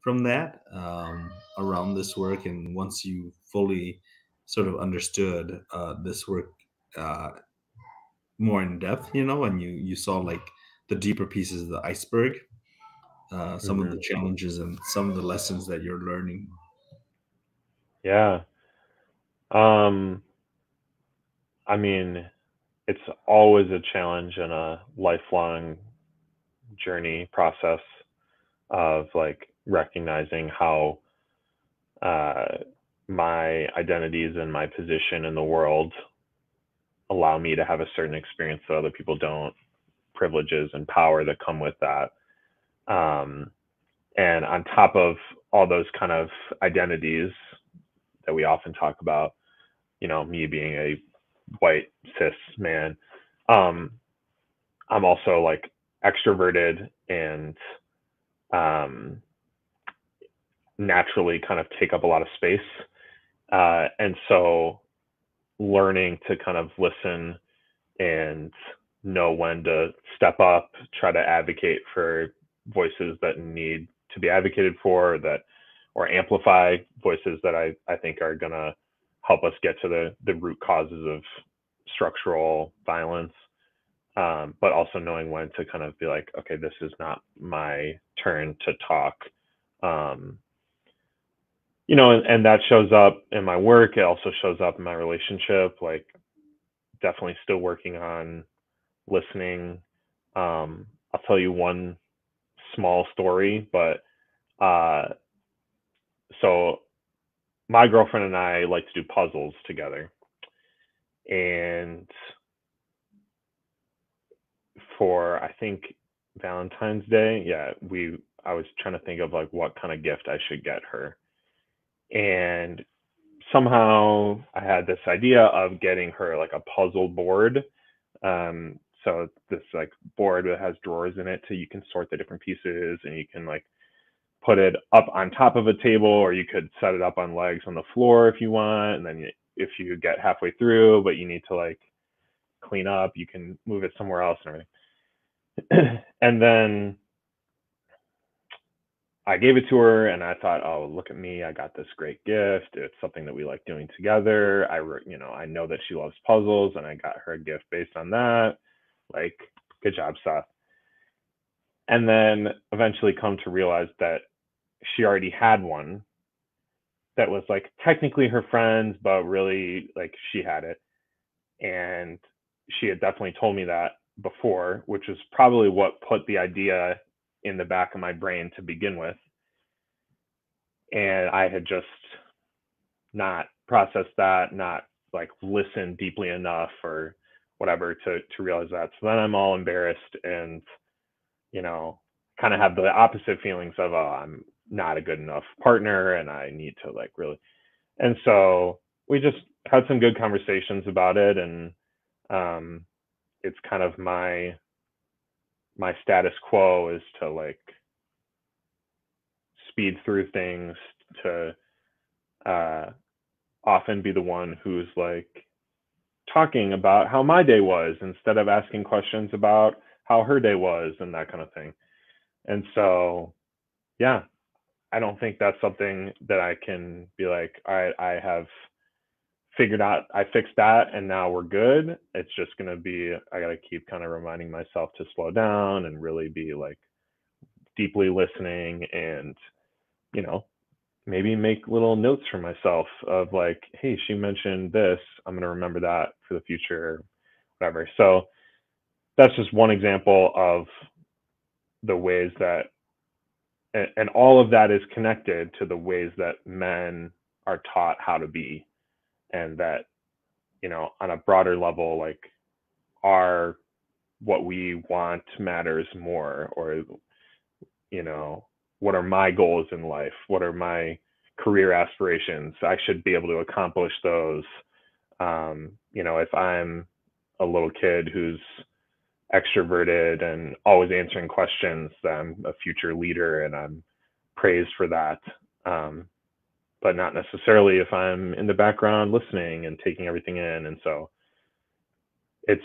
from that um, around this work, and once you fully sort of understood uh, this work uh, more in depth, you know, and you you saw like the deeper pieces of the iceberg, uh, some mm-hmm. of the challenges and some of the lessons that you're learning. Yeah. Um, I mean, it's always a challenge and a lifelong journey process of like recognizing how uh, my identities and my position in the world allow me to have a certain experience that other people don't, privileges and power that come with that. Um, and on top of all those kind of identities that we often talk about, you know, me being a white cis man, um, I'm also like extroverted and um, naturally kind of take up a lot of space. Uh, and so learning to kind of listen and know when to step up, try to advocate for voices that need to be advocated for that or amplify voices that I, I think are gonna help us get to the, the root causes of structural violence. Um, but also knowing when to kind of be like, okay, this is not my turn to talk. Um, you know, and, and that shows up in my work. It also shows up in my relationship. Like, definitely still working on listening. Um, I'll tell you one small story, but uh, so my girlfriend and I like to do puzzles together. And for I think Valentine's Day, yeah, we I was trying to think of like what kind of gift I should get her and somehow I had this idea of getting her like a puzzle board. Um, so this like board that has drawers in it, so you can sort the different pieces, and you can like put it up on top of a table, or you could set it up on legs on the floor if you want. And then if you get halfway through, but you need to like clean up, you can move it somewhere else and everything. and then I gave it to her and I thought, oh, look at me. I got this great gift. It's something that we like doing together. I, you know, I know that she loves puzzles and I got her a gift based on that. Like, good job, Seth. And then eventually come to realize that she already had one that was like technically her friend's, but really like she had it. And she had definitely told me that before, which was probably what put the idea in the back of my brain to begin with. And I had just not processed that, not like listened deeply enough or whatever to to realize that. So then I'm all embarrassed and you know, kind of have the opposite feelings of oh, I'm not a good enough partner and I need to like really and so we just had some good conversations about it and um it's kind of my my status quo is to like speed through things to uh, often be the one who's like talking about how my day was instead of asking questions about how her day was and that kind of thing. And so, yeah, I don't think that's something that I can be like, all right, I have figured out, I fixed that and now we're good. It's just going to be, I got to keep kind of reminding myself to slow down and really be like deeply listening and, you know, maybe make little notes for myself of like, hey, she mentioned this. I'm going to remember that for the future, whatever. So that's just one example of the ways that and, all of that is connected to the ways that men are taught how to be and that you know on a broader level like our what we want matters more or you know what are my goals in life what are my career aspirations i should be able to accomplish those um, you know if i'm a little kid who's extroverted and always answering questions. I'm a future leader and I'm praised for that. Um, but not necessarily if I'm in the background listening and taking everything in. And so it's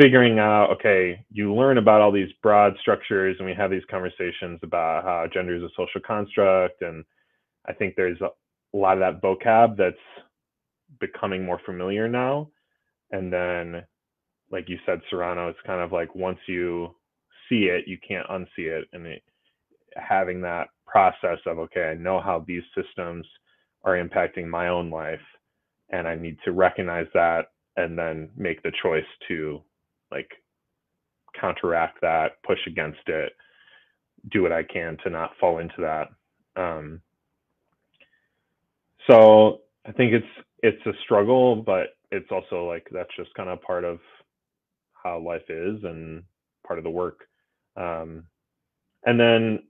figuring out okay, you learn about all these broad structures and we have these conversations about how gender is a social construct. And I think there's a, lot of that vocab that's becoming more familiar now. And then like you said, Serrano, it's kind of like once you see it, you can't unsee it. And it, having that process of, okay, I know how these systems are impacting my own life, and I need to recognize that and then make the choice to like counteract that, push against it, do what I can to not fall into that. Um, so I think it's it's a struggle, but it's also like that's just kind of part of how life is and part of the work. Um, and then,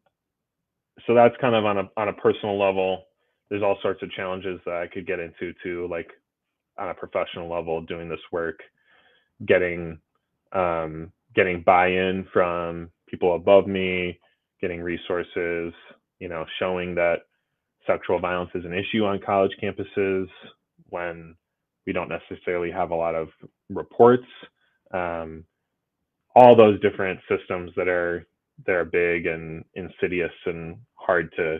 so that's kind of on a on a personal level. There's all sorts of challenges that I could get into too, like on a professional level, doing this work, getting um, getting buy-in from people above me, getting resources, you know, showing that sexual violence is an issue on college campuses when we don't necessarily have a lot of reports um, all those different systems that are that are big and insidious and hard to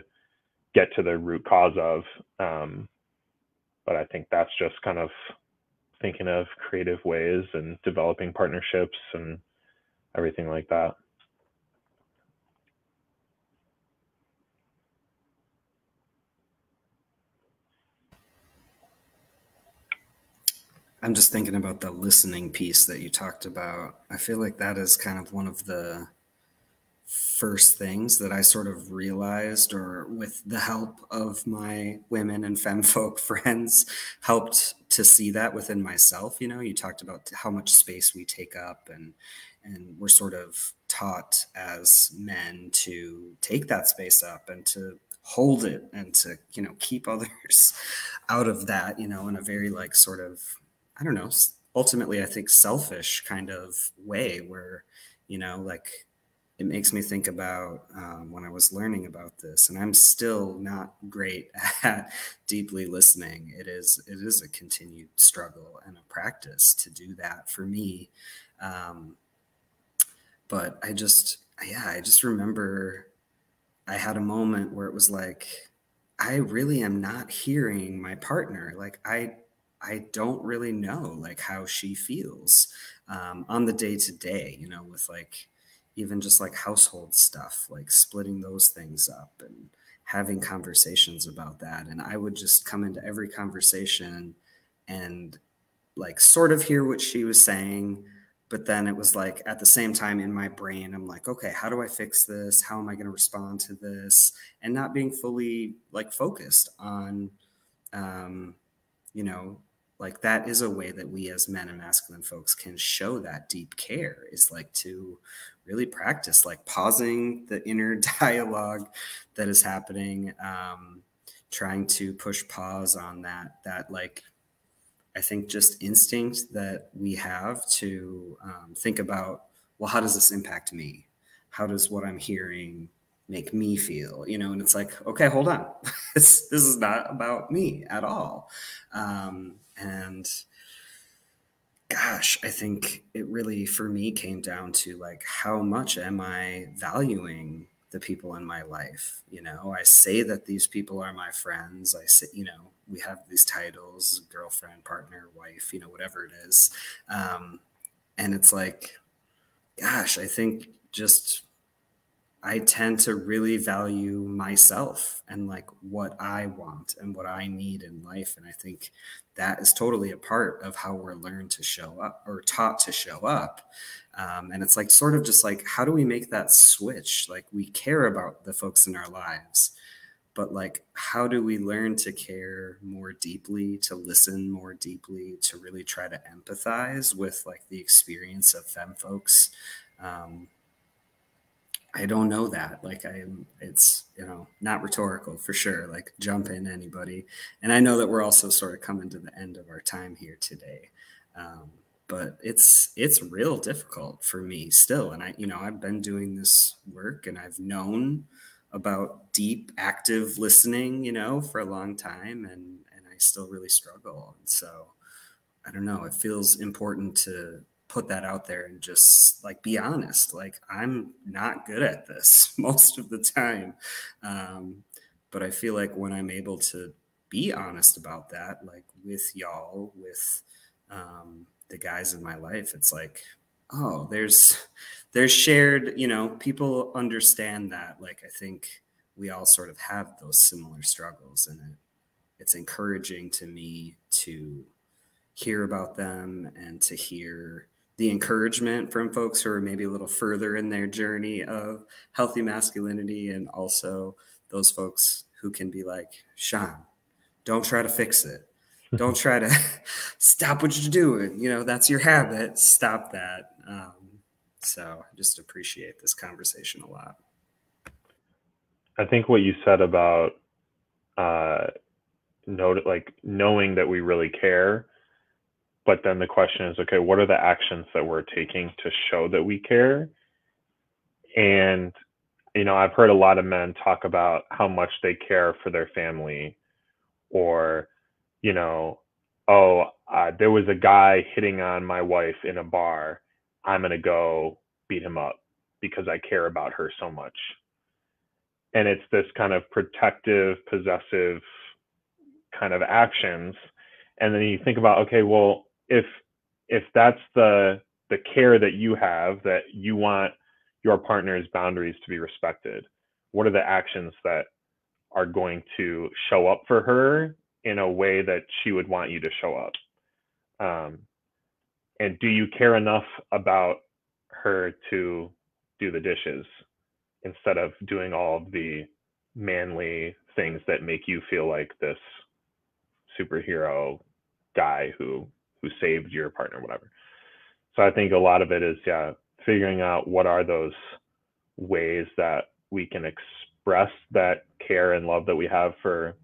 get to the root cause of. Um, but I think that's just kind of thinking of creative ways and developing partnerships and everything like that. I'm just thinking about the listening piece that you talked about. I feel like that is kind of one of the first things that I sort of realized, or with the help of my women and femfolk friends, helped to see that within myself. You know, you talked about how much space we take up, and and we're sort of taught as men to take that space up and to hold it and to you know keep others out of that you know in a very like sort of I don't know, ultimately, I think selfish kind of way where, you know, like it makes me think about um, when I was learning about this, and I'm still not great at deeply listening. It is it is a continued struggle and a practice to do that for me. Um, but I just yeah, I just remember I had a moment where it was like I really am not hearing my partner. Like I I don't really know like how she feels um, on the day to day, you know, with like even just like household stuff, like splitting those things up and having conversations about that. And I would just come into every conversation and like sort of hear what she was saying. But then it was like at the same time in my brain, I'm like, okay, how do I fix this? How am I going to respond to this? And not being fully like focused on, um, you know, like that is a way that we as men and masculine folks can show that deep care is like to really practice like pausing the inner dialogue that is happening um trying to push pause on that that like i think just instinct that we have to um, think about well how does this impact me? How does what i'm hearing make me feel? You know and it's like okay hold on. This this is not about me at all. Um and gosh i think it really for me came down to like how much am i valuing the people in my life. You know, I say that these people are my friends. I say, you know, we have these titles girlfriend, partner, wife, you know, whatever it is. Um, and it's like, gosh, I think just I tend to really value myself and like what I want and what I need in life. And I think that is totally a part of how we're learned to show up or taught to show up. Um, and it's like sort of just like, how do we make that switch? Like we care about the folks in our lives, but like, how do we learn to care more deeply, to listen more deeply, to really try to empathize with like the experience of fem folks? Um, I don't know that. Like I am, it's you know not rhetorical for sure. Like jump in anybody, and I know that we're also sort of coming to the end of our time here today. Um, but it's it's real difficult for me still, and I you know I've been doing this work and I've known about deep active listening, you know, for a long time, and and I still really struggle. And so I don't know. It feels important to put that out there and just like be honest like i'm not good at this most of the time. Um, but i feel like when i'm able to be honest about that like with y'all with um, the guys in my life it's like oh there's there's shared you know people understand that like i think we all sort of have those similar struggles and it, it's encouraging to me to hear about them and to hear the encouragement from folks who are maybe a little further in their journey of healthy masculinity and also those folks who can be like sean don't try to fix it. Don't try to stop what you're doing. You know that's your habit. Stop that. Um, so i just appreciate this conversation a lot. I think what you said about uh note like knowing that we really care but then the question is okay what are the actions that we're taking to show that we care? And you know i've heard a lot of men talk about how much they care for their family or you know oh uh, there was a guy hitting on my wife in a bar. I'm going to go beat him up because i care about her so much. And it's this kind of protective possessive kind of actions. And then you think about okay well if if that's the the care that you have that you want your partner's boundaries to be respected what are the actions that are going to show up for her in a way that she would want you to show up? Um, and do you care enough about her to do the dishes instead of doing all of the manly things that make you feel like this superhero guy who who saved your partner, whatever. So I think a lot of it is yeah, figuring out what are those ways that we can express that care and love that we have for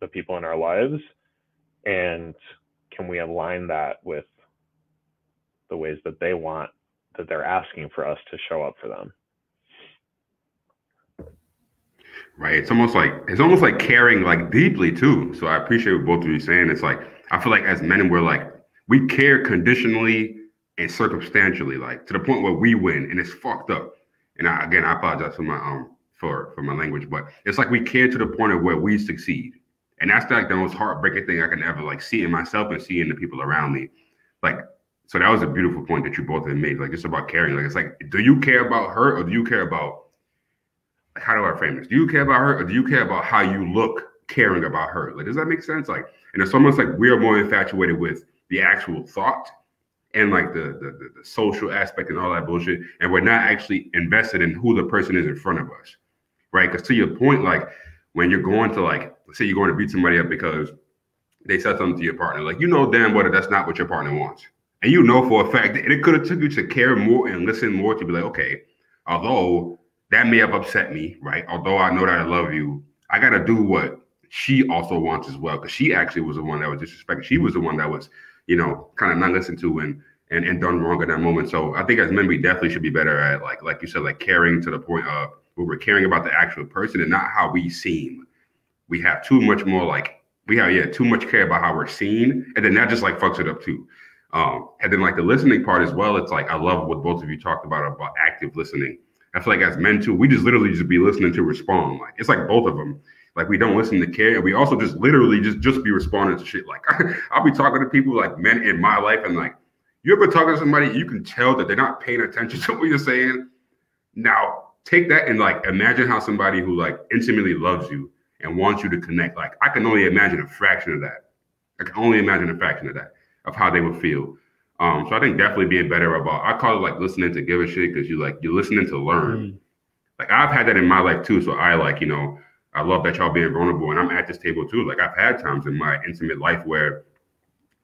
the people in our lives and can we align that with the ways that they want that they're asking for us to show up for them. Right. It's almost like it's almost like caring like deeply too. So i appreciate what both of you saying. It's like i feel like as men we're like we care conditionally and circumstantially, like to the point where we win, and it's fucked up. And I, again, I apologize for my um for for my language, but it's like we care to the point of where we succeed, and that's like the most heartbreaking thing I can ever like see in myself and see in the people around me. Like, so that was a beautiful point that you both have made. Like, just about caring. Like, it's like, do you care about her or do you care about like how do I frame this? Do you care about her or do you care about how you look caring about her? Like, does that make sense? Like, and it's almost like we are more infatuated with the actual thought and like the, the, the social aspect and all that bullshit, and we're not actually invested in who the person is in front of us, right? Because to your point, like when you're going to like, say you're going to beat somebody up because they said something to your partner, like you know damn well that that's not what your partner wants, and you know for a fact that it could have took you to care more and listen more to be like, okay, although that may have upset me, right? Although I know that I love you, I got to do what she also wants as well, because she actually was the one that was disrespected. She was the one that was you know, kind of not listened to and and, and done wrong at that moment. So I think as men, we definitely should be better at like like you said, like caring to the point of where we're caring about the actual person and not how we seem. We have too much more like we have yeah too much care about how we're seen, and then that just like fucks it up too. Um, and then like the listening part as well. It's like I love what both of you talked about about active listening. I feel like as men too, we just literally just be listening to respond. Like it's like both of them. Like we don't listen to care, and we also just literally just just be responding to shit. Like I'll be talking to people like men in my life, and like you ever talk to somebody, you can tell that they're not paying attention to what you're saying. Now take that and like imagine how somebody who like intimately loves you and wants you to connect. Like I can only imagine a fraction of that. I can only imagine a fraction of that of how they would feel. Um, so I think definitely being better about I call it like listening to give a shit because you like you're listening to learn. Mm. Like I've had that in my life too. So I like, you know, I love that y'all being vulnerable. And I'm at this table too. Like I've had times in my intimate life where,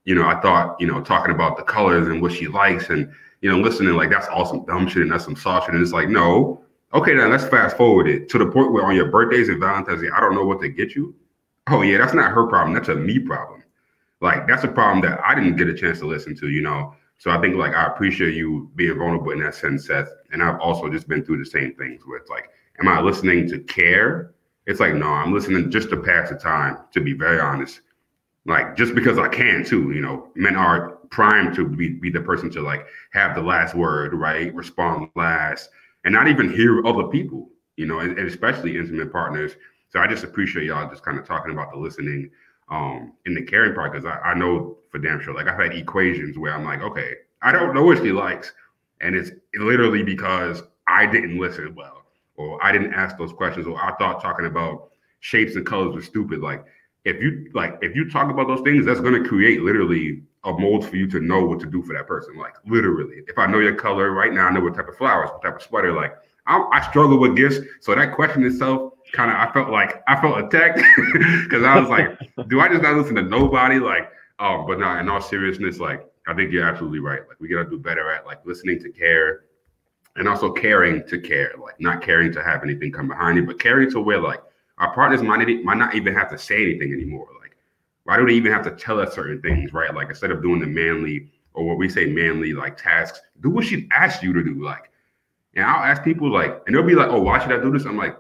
you know, I thought, you know, talking about the colors and what she likes and, you know, listening like that's awesome dumb shit and that's some soft shit. And it's like, no, okay, then let's fast forward it to the point where on your birthdays and Valentine's Day, I don't know what to get you. Oh yeah, that's not her problem. That's a me problem. Like that's a problem that I didn't get a chance to listen to, you know. So I think like I appreciate you being vulnerable in that sense, Seth. And I've also just been through the same things with like, am I listening to care? It's like, no, I'm listening just to pass the time, to be very honest. Like just because I can too, you know, men are primed to be, be the person to like have the last word, right? Respond last and not even hear other people, you know, and, and especially intimate partners. So I just appreciate y'all just kind of talking about the listening um in the caring part because I, I know for damn sure like I've had equations where I'm like, okay, I don't know what she likes. And it's literally because I didn't listen well, or I didn't ask those questions, or I thought talking about shapes and colors was stupid. Like if you like if you talk about those things, that's gonna create literally a mold for you to know what to do for that person. Like literally, if I know your color right now, I know what type of flowers, what type of sweater. Like I'm, I struggle with gifts, so that question itself kind of I felt like I felt attacked because I was like, do I just not listen to nobody? Like, um, but now in all seriousness, like I think you're absolutely right. Like we gotta do better at like listening to care and also caring to care, like not caring to have anything come behind you, but caring to where like our partners might might not even have to say anything anymore. Like, why do they even have to tell us certain things, right? Like instead of doing the manly or what we say manly like tasks, do what she asked you to do. Like, and I'll ask people like, and they'll be like, "Oh, why should I do this?" I'm like,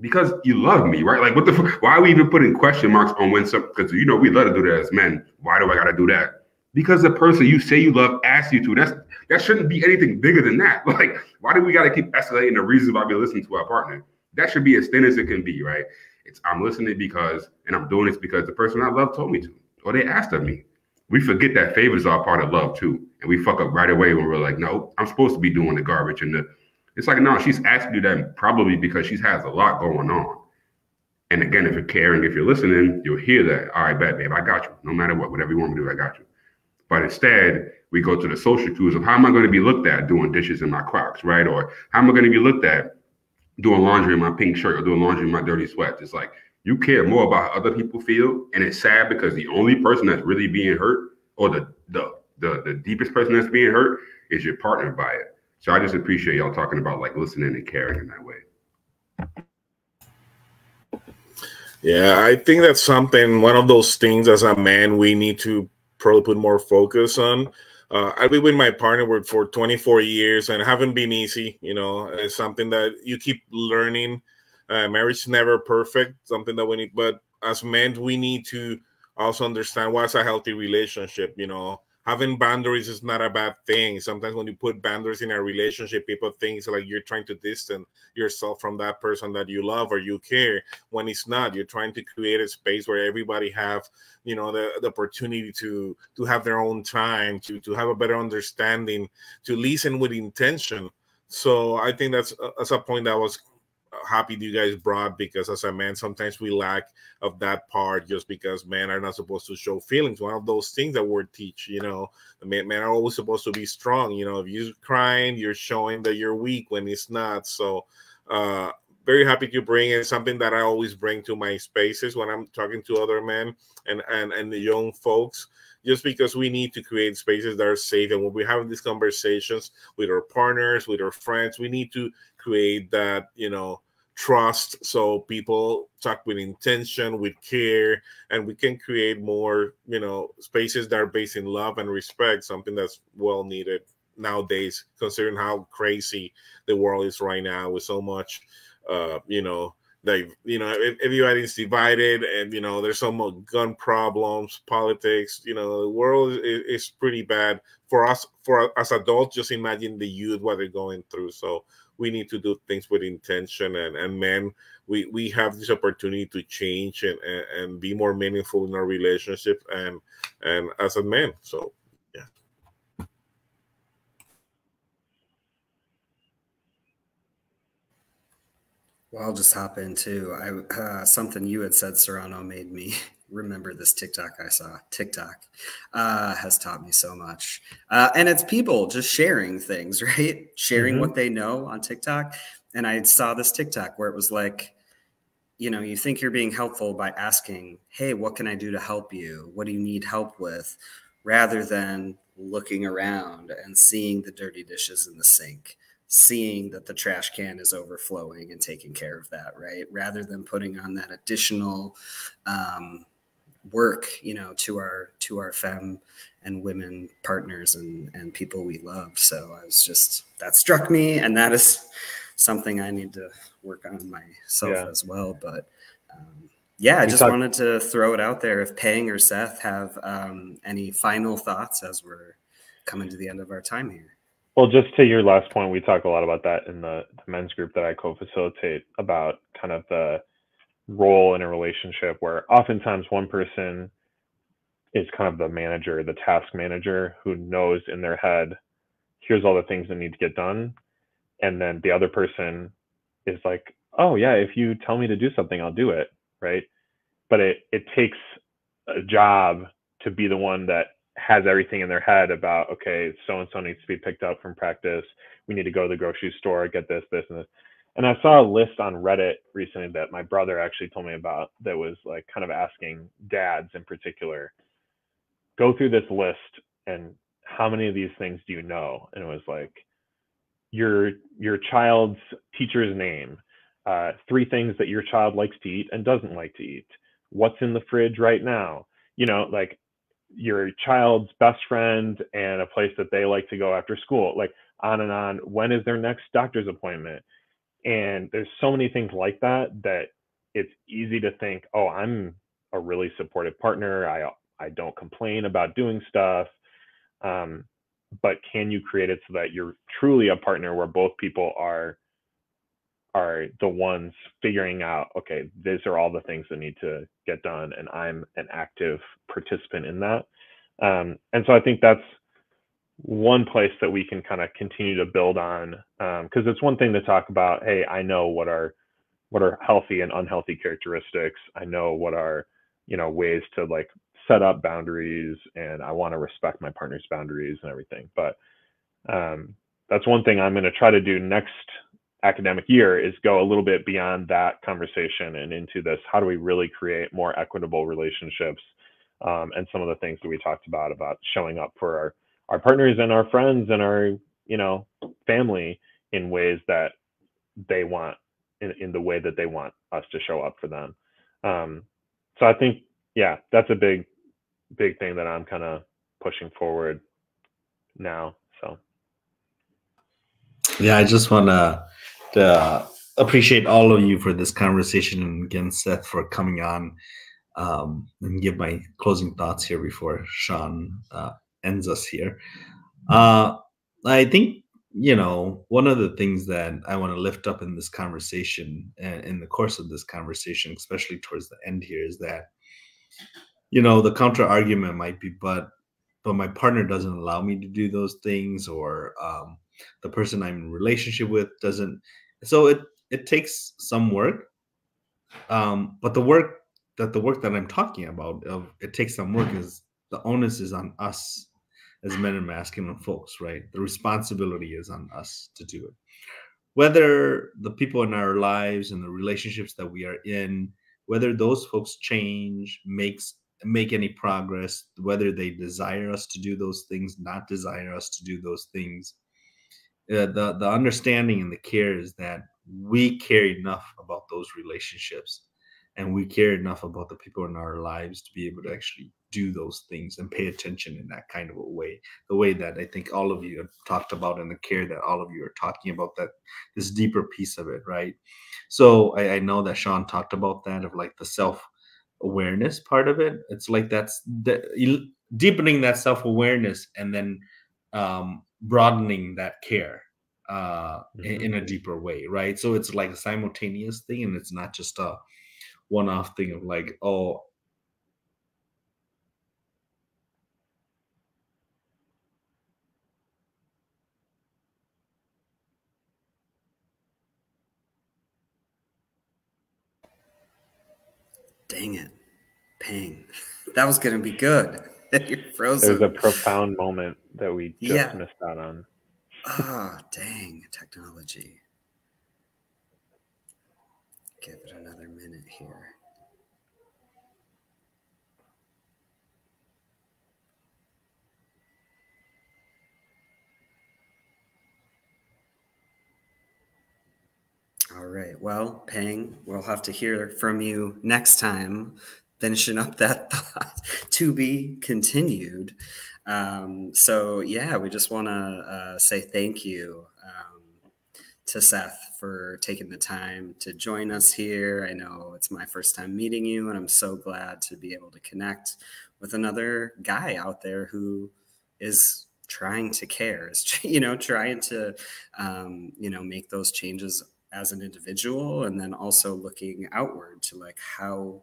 because you love me, right? Like, what the? fuck? Why are we even putting question marks on when some? Because you know we love to do that as men. Why do I got to do that? Because the person you say you love asks you to. That's that shouldn't be anything bigger than that. Like, why do we got to keep escalating the reasons why we listen to our partner? That should be as thin as it can be, right? It's I'm listening because, and I'm doing this because the person I love told me to, or they asked of me. We forget that favors are part of love too, and we fuck up right away when we're like, no, I'm supposed to be doing the garbage and the it's like, no, she's asking you that probably because she has a lot going on. And again, if you're caring, if you're listening, you'll hear that. All right, bet, babe, I got you. No matter what, whatever you want me to do, I got you. But instead, we go to the social cues of how am I going to be looked at doing dishes in my Crocs, right? Or how am I going to be looked at doing laundry in my pink shirt or doing laundry in my dirty sweats? It's like you care more about how other people feel, and it's sad because the only person that's really being hurt, or the the the, the deepest person that's being hurt, is your partner by it. So I just appreciate y'all talking about like listening and caring in that way. Yeah, I think that's something, one of those things as a man, we need to probably put more focus on. Uh, I've been with my partner for 24 years and haven't been easy. You know, it's something that you keep learning. Uh, marriage is never perfect, something that we need, but as men, we need to also understand what's a healthy relationship. You know, having boundaries is not a bad thing. Sometimes when you put boundaries in a relationship, people think it's like you're trying to distance yourself from that person that you love or you care. When it's not, you're trying to create a space where everybody have, you know, the, the opportunity to to have their own time, to to have a better understanding, to listen with intention. So I think that's uh, that's a point that was happy you guys brought because as a man sometimes we lack of that part just because men are not supposed to show feelings. One of those things that we're teach you know men, men are always supposed to be strong. You know if you're crying you're showing that you're weak when it's not. So uh very happy to bring in something that i always bring to my spaces when i'm talking to other men and and and the young folks just because we need to create spaces that are safe. And when we're having these conversations with our partners with our friends we need to create that you know trust. So people talk with intention with care and we can create more you know spaces that are based in love and respect something that's well needed nowadays considering how crazy the world is right now with so much uh you know like you know everybody's divided and you know there's some gun problems politics you know the world is, is pretty bad for us for as adults just imagine the youth what they're going through. So we need to do things with intention and and men we we have this opportunity to change and and, and be more meaningful in our relationship and and as a man so yeah. Well, I'll just hop in too. I uh, something you had said, Serrano, made me remember this TikTok I saw. TikTok uh, has taught me so much, uh, and it's people just sharing things, right? Sharing mm-hmm. what they know on TikTok. And I saw this TikTok where it was like, you know, you think you're being helpful by asking, "Hey, what can I do to help you? What do you need help with?" Rather than looking around and seeing the dirty dishes in the sink seeing that the trash can is overflowing and taking care of that, right? Rather than putting on that additional um, work, you know, to our to our fem and women partners and and people we love. So I was just that struck me, and that is something I need to work on myself yeah. as well. But um, yeah, I just wanted to throw it out there. If Pheng or Seth have um, any final thoughts as we're coming to the end of our time here. Well, just to your last point, we talk a lot about that in the, the men's group that I co-facilitate about kind of the role in a relationship where oftentimes one person is kind of the manager, the task manager who knows in their head, here's all the things that need to get done. And then the other person is like, oh yeah, if you tell me to do something, I'll do it. Right. But it, it takes a job to be the one that has everything in their head about okay so and so needs to be picked up from practice we need to go to the grocery store get this this and this and i saw a list on reddit recently that my brother actually told me about that was like kind of asking dads in particular go through this list and how many of these things do you know and it was like your your child's teacher's name uh, three things that your child likes to eat and doesn't like to eat what's in the fridge right now you know like your child's best friend and a place that they like to go after school, like on and on. When is their next doctor's appointment? And there's so many things like that that it's easy to think, oh, I'm a really supportive partner. I I don't complain about doing stuff. Um, but can you create it so that you're truly a partner where both people are are the ones figuring out okay these are all the things that need to get done and i'm an active participant in that um, and so i think that's one place that we can kind of continue to build on because um, it's one thing to talk about hey i know what are what are healthy and unhealthy characteristics. I know what are you know ways to like set up boundaries and i want to respect my partner's boundaries and everything. But um, that's one thing i'm going to try to do next academic year is go a little bit beyond that conversation and into this how do we really create more equitable relationships? Um, and some of the things that we talked about about showing up for our, our partners and our friends and our you know family in ways that they want in, in the way that they want us to show up for them. Um, so i think yeah that's a big big thing that i'm kind of pushing forward now so. Yeah i just want to uh, appreciate all of you for this conversation and again Seth for coming on um, and give my closing thoughts here before Sean uh, ends us here. Uh, I think you know one of the things that I want to lift up in this conversation and in the course of this conversation, especially towards the end here, is that you know the counter argument might be, but but my partner doesn't allow me to do those things, or um, the person I'm in relationship with doesn't. So it it takes some work, um, but the work that the work that I'm talking about of it takes some work is the onus is on us as men and masculine folks, right? The responsibility is on us to do it. Whether the people in our lives and the relationships that we are in, whether those folks change, makes make any progress, whether they desire us to do those things, not desire us to do those things, uh, the the understanding and the care is that we care enough about those relationships and we care enough about the people in our lives to be able to actually do those things and pay attention in that kind of a way the way that i think all of you have talked about and the care that all of you are talking about that this deeper piece of it right so i, I know that sean talked about that of like the self awareness part of it it's like that's the, deepening that self awareness and then um, broadening that care uh, mm-hmm. in, in, a deeper way, right? So it's like a simultaneous thing, and it's not just a one-off thing of like, oh. Dang it. Pheng. That was going to be good. You're frozen. There's a profound moment that we just yeah. missed out on. Ah, oh, dang, technology. Give it another minute here. All right. Well, Pheng, we'll have to hear from you next time finishing up that thought to be continued. Um, so yeah, we just want to uh, say thank you to Seth for taking the time to join us here. I know it's my first time meeting you, and I'm so glad to be able to connect with another guy out there who is trying to care, is you know trying to um, you know make those changes as an individual, and then also looking outward to like how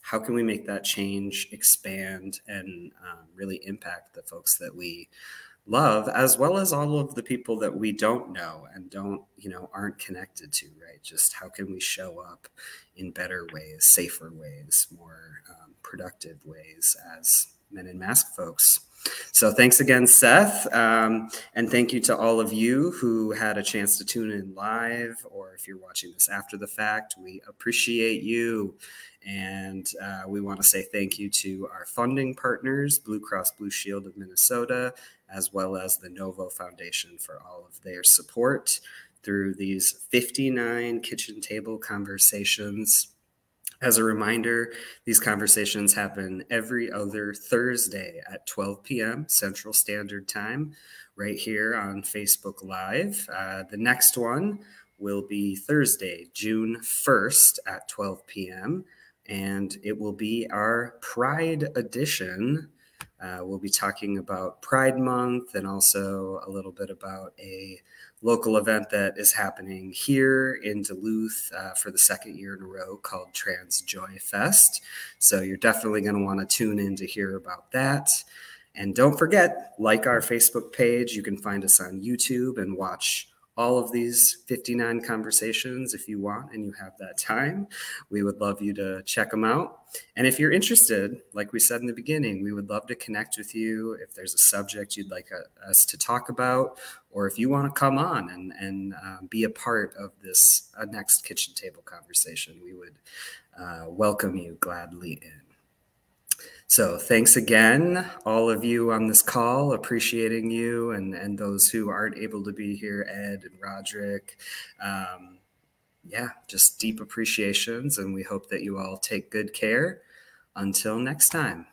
how can we make that change expand and um, really impact the folks that we love as well as all of the people that we don't know and don't you know aren't connected to right? Just how can we show up in better ways safer ways more um, productive ways as men in masc folks? So thanks again seth. Um, and thank you to all of you who had a chance to tune in live or if you're watching this after the fact we appreciate you. And uh, we want to say thank you to our funding partners, Blue Cross Blue Shield of Minnesota, as well as the Novo Foundation for all of their support through these 59 kitchen table conversations. As a reminder, these conversations happen every other Thursday at 12 p.m. Central Standard Time, right here on Facebook Live. Uh, the next one will be Thursday, June 1st at 12 p.m and it will be our Pride edition. Uh, we'll be talking about Pride Month and also a little bit about a local event that is happening here in Duluth uh, for the second year in a row called Trans Joy Fest. So you're definitely going to want to tune in to hear about that. And don't forget, like our Facebook page. You can find us on YouTube and watch all of these 59 conversations if you want and you have that time. We would love you to check them out. And if you're interested, like we said in the beginning, we would love to connect with you if there's a subject you'd like uh, us to talk about, or if you want to come on and, and uh, be a part of this uh, next kitchen table conversation, we would uh, welcome you gladly in. So thanks again, all of you on this call, appreciating you and, and those who aren't able to be here, Ed and Roderick. Um, yeah, just deep appreciations. And we hope that you all take good care. Until next time.